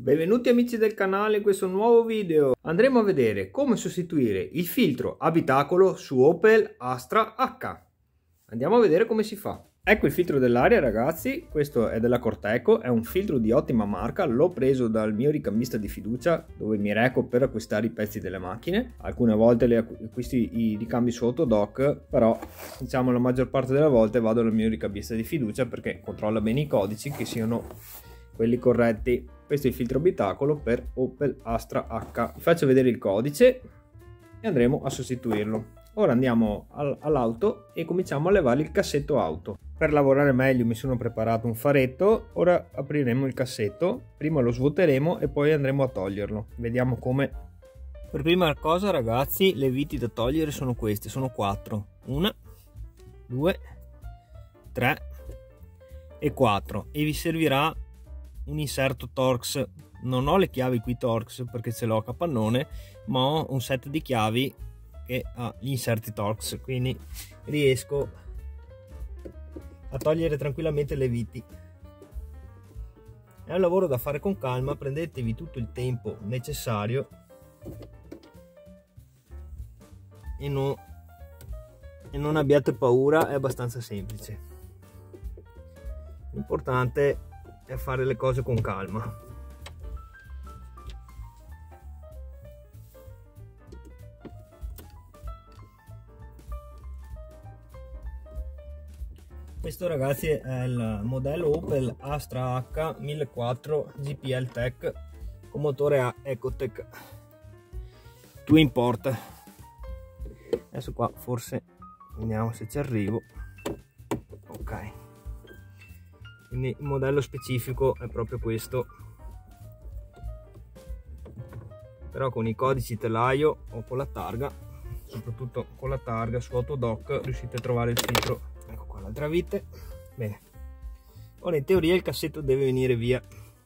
Benvenuti amici del canale in questo nuovo video. Andremo a vedere come sostituire il filtro abitacolo su Opel Astra H. Andiamo a vedere come si fa. Ecco il filtro dell'aria ragazzi, questo è della Corteco, è un filtro di ottima marca, l'ho preso dal mio ricambista di fiducia dove mi reco per acquistare i pezzi delle macchine, alcune volte le acquisti i ricambi su Autodoc, però diciamo la maggior parte delle volte vado dal mio ricambista di fiducia perché controlla bene i codici che siano quelli corretti. Questo è il filtro abitacolo per Opel Astra H. Vi faccio vedere il codice e andremo a sostituirlo. Ora andiamo all'auto e cominciamo a levare il cassetto auto. Per lavorare meglio mi sono preparato un faretto. Ora apriremo il cassetto prima lo svuoteremo e poi andremo a toglierlo. Vediamo come. Per prima cosa ragazzi le viti da togliere sono queste sono quattro. Una due tre e 4 e vi servirà un inserto Torx. Non ho le chiavi qui Torx perché ce l'ho a capannone ma ho un set di chiavi che ha gli inserti Torx quindi riesco a togliere tranquillamente le viti. È un lavoro da fare con calma prendetevi tutto il tempo necessario e non, e non abbiate paura è abbastanza semplice. L'importante e a fare le cose con calma. Questo ragazzi è il modello Opel Astra H 1004 GPL Tech con motore a Ecotec Twin Port. Adesso qua forse vediamo se ci arrivo. Ok quindi il modello specifico è proprio questo. Però con i codici telaio o con la targa soprattutto con la targa su Autodoc riuscite a trovare il filtro. Ecco qua l'altra vite. Bene. Ora in teoria il cassetto deve venire via.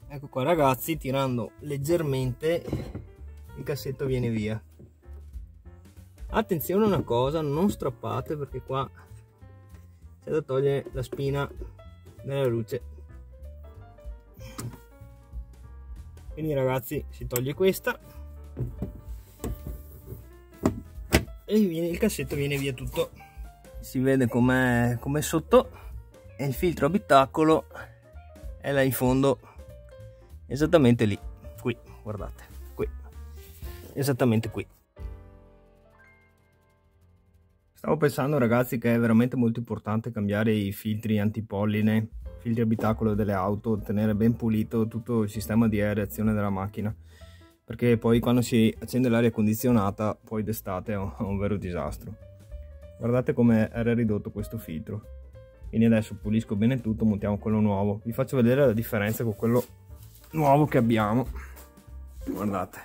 Ecco qua ragazzi tirando leggermente il cassetto viene via. Attenzione a una cosa non strappate perché qua c'è da togliere la spina nella luce. Quindi ragazzi si toglie questa. E viene, il cassetto viene via tutto. Si vede com'è com sotto. E il filtro abitacolo. È là in fondo. Esattamente lì. Qui guardate. Qui. Esattamente qui Stavo pensando ragazzi che è veramente molto importante cambiare i filtri antipolline, filtri abitacolo delle auto, tenere ben pulito tutto il sistema di aereazione della macchina perché poi quando si accende l'aria condizionata poi d'estate è un, vero disastro. Guardate come era ridotto questo filtro. Quindi adesso pulisco bene tutto, montiamo quello nuovo. Vi faccio vedere la differenza con quello nuovo che abbiamo. Guardate.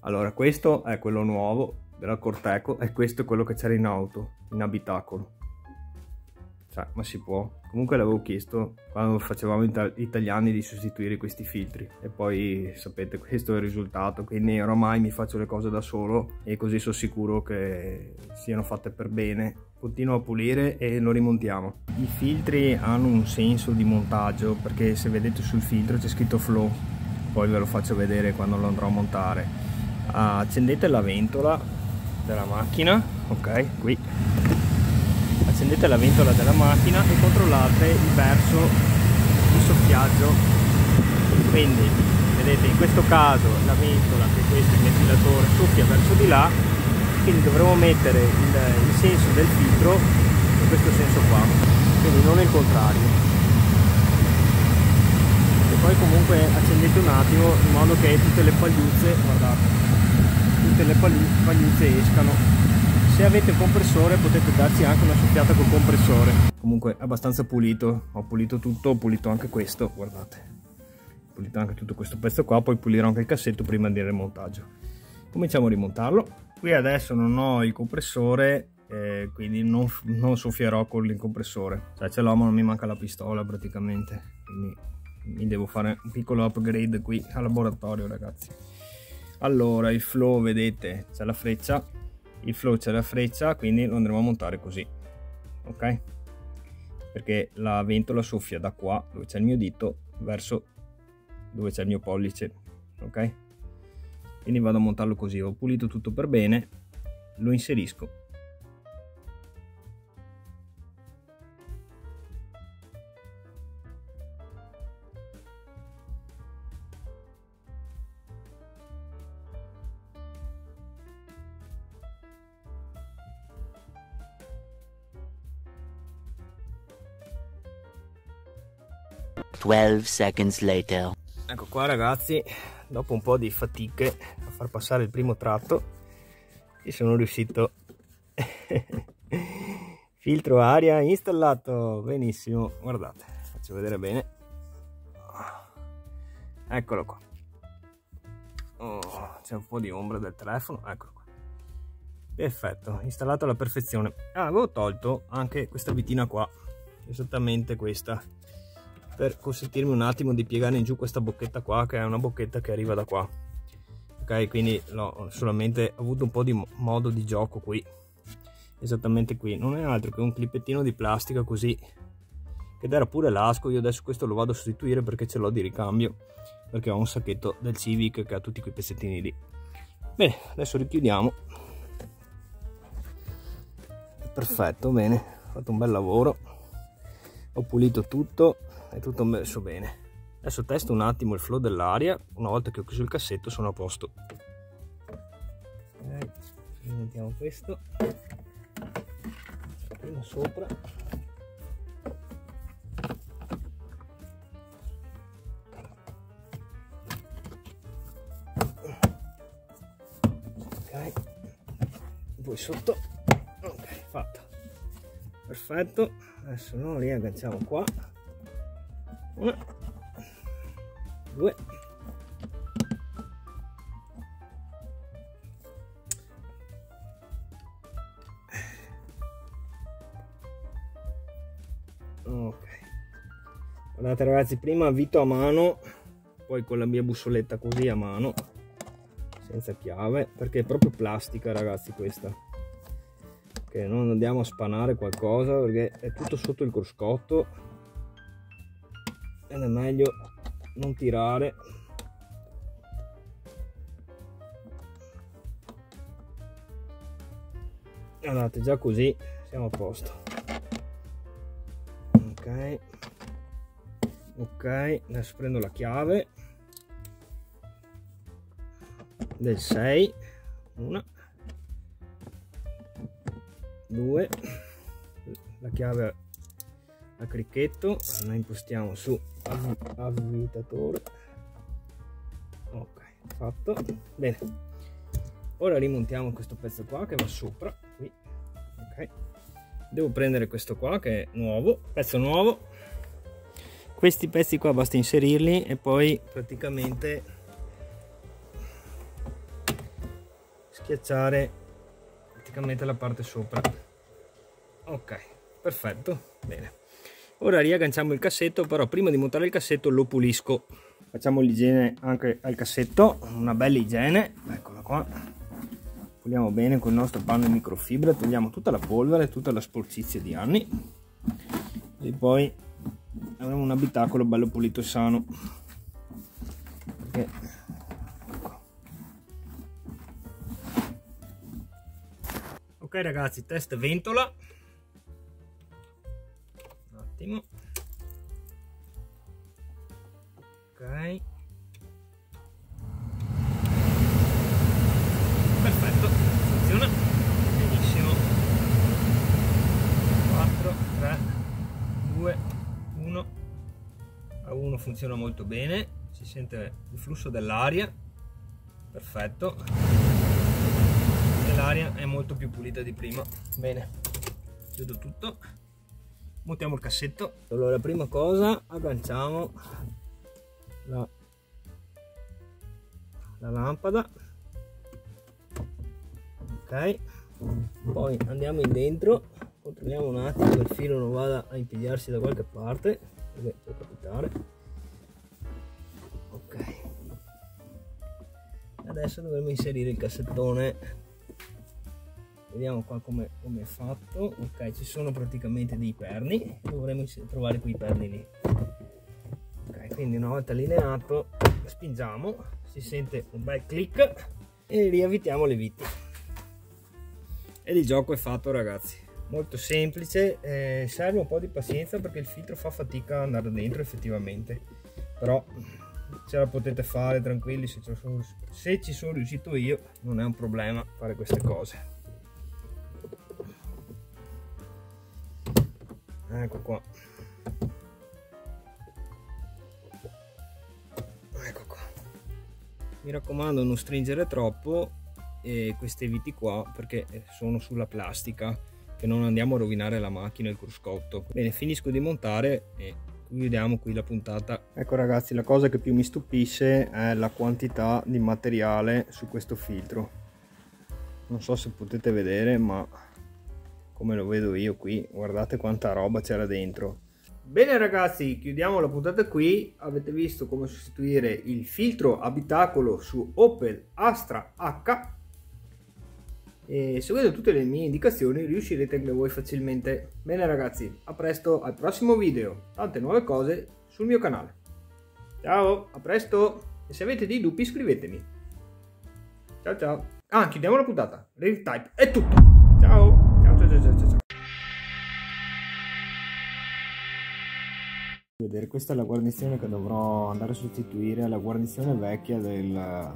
Allora questo è quello nuovo della Corteco e questo è quello che c'era in auto, in abitacolo. Cioè, ma si può. Comunque l'avevo chiesto quando facevamo italiani di sostituire questi filtri e poi sapete questo è il risultato, quindi oramai mi faccio le cose da solo e così sono sicuro che siano fatte per bene. Continuo a pulire e lo rimontiamo. I filtri hanno un senso di montaggio perché se vedete sul filtro c'è scritto flow, poi ve lo faccio vedere quando lo andrò a montare. Accendete la ventola della macchina. Ok qui. Accendete la ventola della macchina e controllate il verso di soffiaggio. Quindi vedete in questo caso la ventola che questo il ventilatore soffia verso di là quindi dovremo mettere il, il senso del filtro in questo senso qua. Quindi non il contrario. E poi comunque accendete un attimo in modo che tutte le pagliuzze guardate tutte le pagliuzze escano. Se avete il compressore potete darci anche una soffiata col compressore. Comunque abbastanza pulito. Ho pulito tutto ho pulito anche questo guardate. Ho pulito anche tutto questo pezzo qua poi pulirò anche il cassetto prima del rimontaggio cominciamo a rimontarlo. Qui adesso non ho il compressore eh, quindi non, non soffierò con il compressore. Cioè ce l'ho ma non mi manca la pistola praticamente. Quindi mi devo fare un piccolo upgrade qui al laboratorio ragazzi allora il flow vedete c'è la freccia. Il flow c'è la freccia quindi lo andremo a montare così ok? Perché la ventola soffia da qua dove c'è il mio dito verso dove c'è il mio pollice ok? Quindi vado a montarlo così ho pulito tutto per bene lo inserisco 12 seconds later. Ecco qua ragazzi, dopo un po' di fatiche a far passare il primo tratto, ci sono riuscito. Filtro aria installato, benissimo, guardate, faccio vedere bene. Eccolo qua. Oh, c'è un po' di ombra del telefono, eccolo qua. Perfetto, installato alla perfezione. Ah, avevo tolto anche questa vitina qua, esattamente questa per consentirmi un attimo di piegare in giù questa bocchetta qua che è una bocchetta che arriva da qua. Ok quindi ho solamente avuto un po' di modo di gioco qui. Esattamente qui. Non è altro che un clipettino di plastica così. Ed era pure l'asco. Io adesso questo lo vado a sostituire perché ce l'ho di ricambio. Perché ho un sacchetto del Civic che ha tutti quei pezzettini lì. Bene adesso richiudiamo. Perfetto bene. Ho fatto un bel lavoro. Ho pulito tutto è tutto messo bene. Adesso testo un attimo il flow dell'aria. Una volta che ho chiuso il cassetto sono a posto. Mettiamo questo. Prima sopra. Ok. Poi sotto. Ok fatto perfetto. Adesso lo riagganciamo qua una due ok. Guardate ragazzi prima avvito a mano poi con la mia bussoletta così a mano senza chiave perché è proprio plastica ragazzi questa. Che non andiamo a spanare qualcosa perché è tutto sotto il cruscotto ed è meglio non tirare. Guardate già così siamo a posto. Ok. Ok adesso prendo la chiave. Del 6 una. Due. La chiave a cricchetto la impostiamo su avvitatore. Ok fatto. Bene. Ora rimontiamo questo pezzo qua che va sopra qui. Ok. Devo prendere questo qua che è nuovo pezzo nuovo. Questi pezzi qua basta inserirli e poi praticamente schiacciare praticamente la parte sopra. Ok perfetto. Bene ora riagganciamo il cassetto però prima di montare il cassetto lo pulisco. Facciamo l'igiene anche al cassetto una bella igiene eccola qua. Puliamo bene con il nostro panno in microfibra togliamo tutta la polvere tutta la sporcizia di anni. E poi avremo un abitacolo bello pulito e sano. Perché... ok ragazzi test ventola attimo. Ok. Perfetto funziona. Benissimo. 4 3 2 1 a 1 funziona molto bene. Si sente il flusso dell'aria. Perfetto. E l'aria è molto più pulita di prima. Bene. Chiudo tutto montiamo il cassetto. Allora prima cosa agganciamo la, la lampada. Ok. Poi andiamo in dentro controlliamo un attimo che il filo non vada a impigliarsi da qualche parte perché può capitare. Ok. Adesso dovremo inserire il cassettone vediamo qua come, come è fatto. Ok ci sono praticamente dei perni. Dovremo trovare quei perni lì. Ok quindi una volta allineato spingiamo. Si sente un bel click e riavvitiamo le viti. Ed il gioco è fatto ragazzi. Molto semplice eh, serve un po' di pazienza perché il filtro fa fatica ad andare dentro effettivamente. Però ce la potete fare tranquilli se ci, sono, se ci sono riuscito io non è un problema fare queste cose ecco qua. Ecco qua. Mi raccomando non stringere troppo e queste viti qua perché sono sulla plastica che non andiamo a rovinare la macchina e il cruscotto. Bene finisco di montare e chiudiamo qui la puntata. Ecco ragazzi la cosa che più mi stupisce è la quantità di materiale su questo filtro. Non so se potete vedere ma come lo vedo io qui guardate quanta roba c'era dentro bene ragazzi chiudiamo la puntata qui avete visto come sostituire il filtro abitacolo su Opel Astra H e seguendo tutte le mie indicazioni riuscirete anche voi facilmente. Bene ragazzi, a presto al prossimo video, tante nuove cose sul mio canale. Ciao, a presto e se avete dei dubbi scrivetemi. Ciao ciao. Ah, chiudiamo la puntata. Real Type è tutto. Ciao. Ciao ciao. Vedere, questa è la guarnizione che dovrò andare a sostituire alla guarnizione vecchia del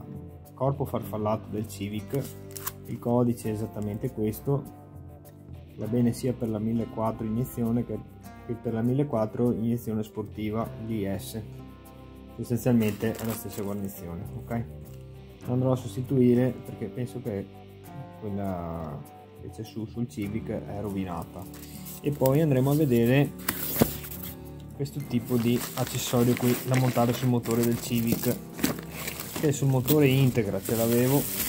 corpo farfallato del Civic il codice è esattamente questo va bene sia per la 1004 iniezione che per la 1004 iniezione sportiva DS essenzialmente è la stessa guarnizione ok andrò a sostituire perché penso che quella c'è su sul Civic è rovinata. E poi andremo a vedere questo tipo di accessorio qui da montare sul motore del Civic. Che sul motore integra ce l'avevo.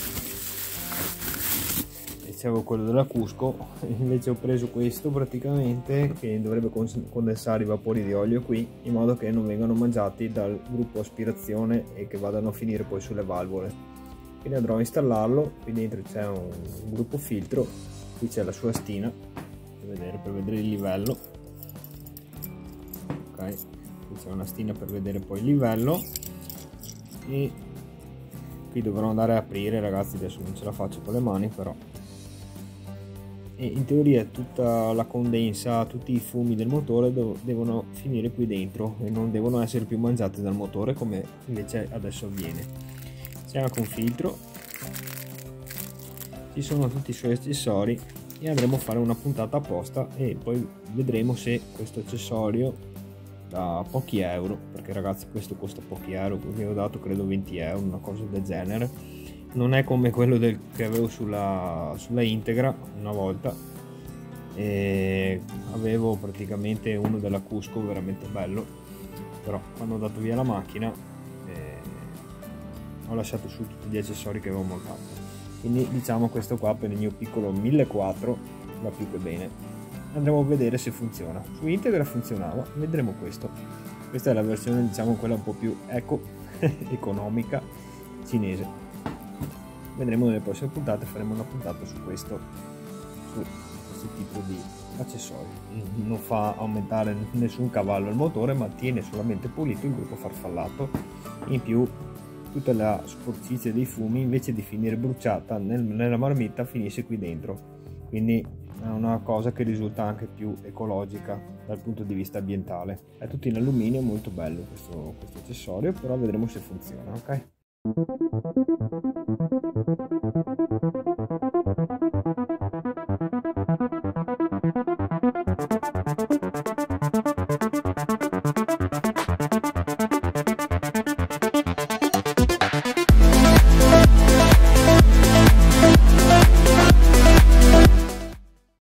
Avevo quello della Cusco. Invece ho preso questo praticamente che dovrebbe condensare i vapori di olio qui in modo che non vengano mangiati dal gruppo aspirazione e che vadano a finire poi sulle valvole quindi andrò a installarlo qui dentro c'è un, un gruppo filtro qui c'è la sua stina per vedere, per vedere il livello. Ok qui c'è una stina per vedere poi il livello. E qui dovrò andare a aprire ragazzi adesso non ce la faccio con le mani però. E in teoria tutta la condensa, tutti i fumi del motore devono finire qui dentro e non devono essere più mangiati dal motore come invece adesso avviene. C'è anche un filtro, ci sono tutti i suoi accessori e andremo a fare una puntata apposta e poi vedremo se questo accessorio da pochi euro, perché ragazzi questo costa pochi euro, vi ho dato credo 20 euro, una cosa del genere. Non è come quello del, che avevo sulla, sulla Integra una volta. E avevo praticamente uno della Cusco veramente bello. Però quando ho dato via la macchina ho lasciato su tutti gli accessori che avevo montato. Quindi diciamo questo qua per il mio piccolo 1400 va più che bene. Andremo a vedere se funziona. Su Integra funzionava vedremo questo. Questa è la versione diciamo quella un po' più eco economica cinese. Vedremo nelle prossime puntate faremo una puntata su questo su questo tipo di accessorio non fa aumentare nessun cavallo il motore ma tiene solamente pulito il gruppo farfallato. In più tutta la sporcizia dei fumi invece di finire bruciata nel, nella marmitta finisce qui dentro. Quindi è una cosa che risulta anche più ecologica dal punto di vista ambientale. È tutto in alluminio molto bello questo, questo accessorio però vedremo se funziona ok